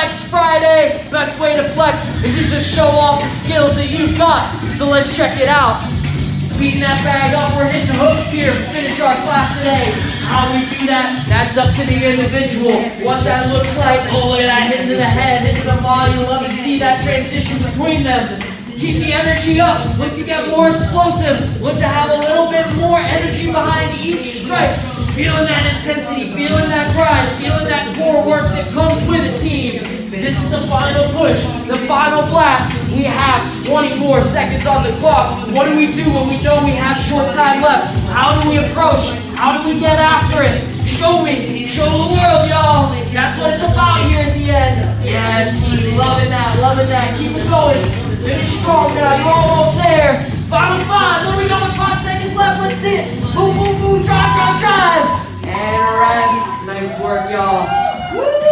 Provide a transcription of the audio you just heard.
Flex Friday. Best way to flex is to just show off the skills that you've got. So let's check it out. Beating that bag up, we're hitting hooks here. Finish our class today. How we do that, that's up to the individual. What that looks like, oh look at that, hitting to the head, hitting the body. Love to see that transition between them. Keep the energy up. Look to get more explosive. Look to have a little bit more energy behind each strike. Feeling that intensity, feeling that grind, feeling that core final push, the final blast. We have 24 seconds on the clock. What do we do when we know we have short time left? How do we approach? How do we get after it? Show me, show the world, y'all. That's what it's about here at the end. Yes, team, loving that, loving that. Keep it going. Finish strong now, you're almost there. Final five, what do we got with five seconds left? Let's see it. Boom, boom, boom, drive, drive, drive. And rest. Nice work, y'all.